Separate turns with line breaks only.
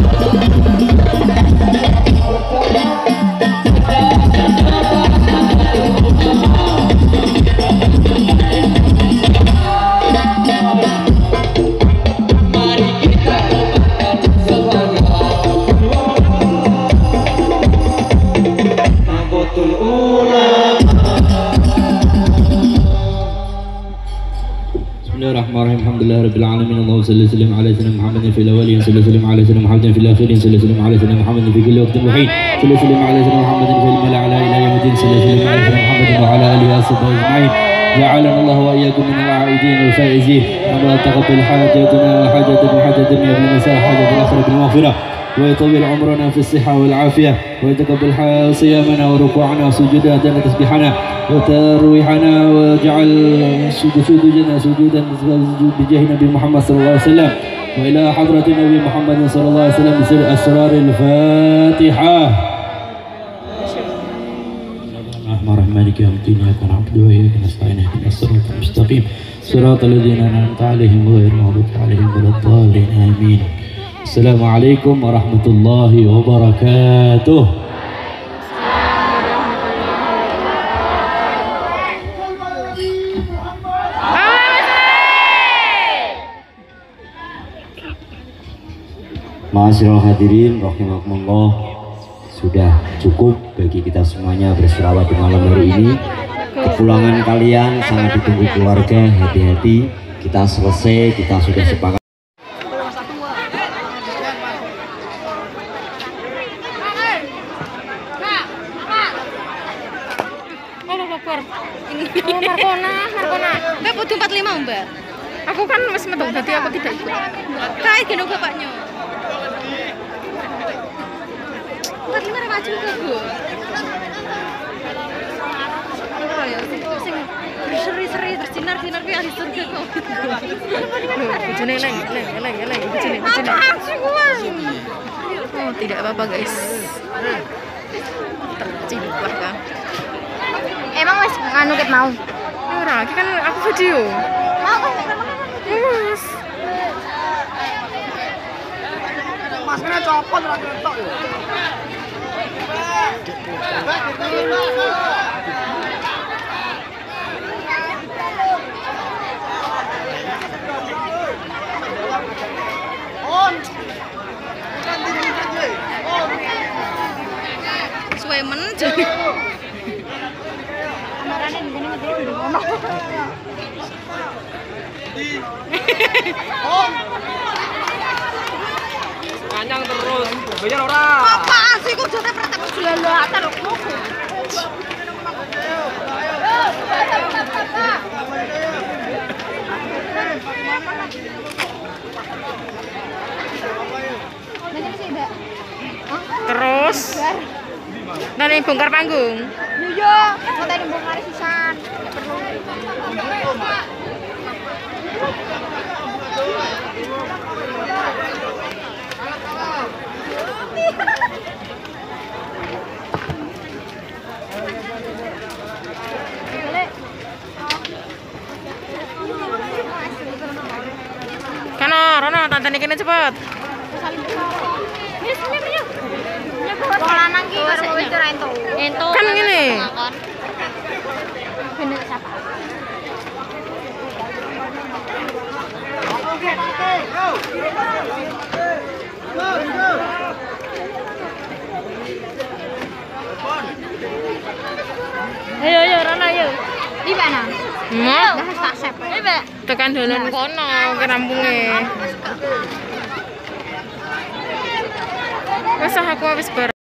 Thank you. بسم الله الرحمن الرحيم الحمد لله رب العالمين اللهم صل وسلم على سيدنا محمد في الاولين صل وسلم على سيدنا محمد في الاخرين صل وسلم على سيدنا محمد في كل وقت وحين صل وسلم على سيدنا محمد في الملا على إلى يوم الدين صل وسلم على سيدنا محمد وعلى اله وصحبه اجمعين جعلنا الله واياكم من العائدين والفائزين. اللهم تقبل حاجاتنا وحاجة حاجة الدنيا بالمساء حاجة الاخره بالمغفره ويطول عمرنا في الصحة والعافية. ويتقبل صيامنا وركوعنا وسجودنا تسبيحنا وترويحنا. واجعل سجودنا سجودا بجاه نبي محمد صلى الله عليه وسلم. وإلى حضرة النبي محمد صلى الله عليه وسلم بسر أسرار الفاتحة. الرحمن الرحيم مالك يوم الدين إياك نعبد وإياك نستعين اهدنا الصراط المستقيم صراط الذين أنعمت عليهم غير المغضوب عليهم ولا الضالين آمين السلام عليكم ورحمة الله وبركاته
Ma'asyiral hadirin rahimakumullah sudah cukup bagi kita semuanya berselawat di malam hari ini kepulangan kalian sangat ditunggu keluarga hati-hati kita selesai kita sudah sepakat.
Ini oh, Markona, Markona. Mbak butuh 45, Mbak. Aku kan wis metu dadi aku tidak ikut. Kae geno bapaknya. 45 ra maju ke Bu. Oh ya, sing sing kuwi ahli surga kok. Oh, tidak apa-apa, guys. Tercimplah kan.
Emang wis nganu ket mau.
Ora, iki kan aku video.
Mau kan
Mas.
Maskernya copot ora ketok yo. Kanyang terus. Bayar ora?
Apaan sih kok jote pretek jelalatan kok. Nanti sih, Mbak.
Terus Nah, ini bongkar panggung.
Yo yo, mau tadi bongkar sisan.
Kana, Rono, tante kene cepet.
Wis, ini yuk. Ini buat lanang ki karo wedok ento. Ento.
Kan ngene.
Bener siapa? Ayo ayo Rono ayo. Di mana?
Mau
sep.
Tekan dolan kono ke rampunge. Wes ah, aku habis bar.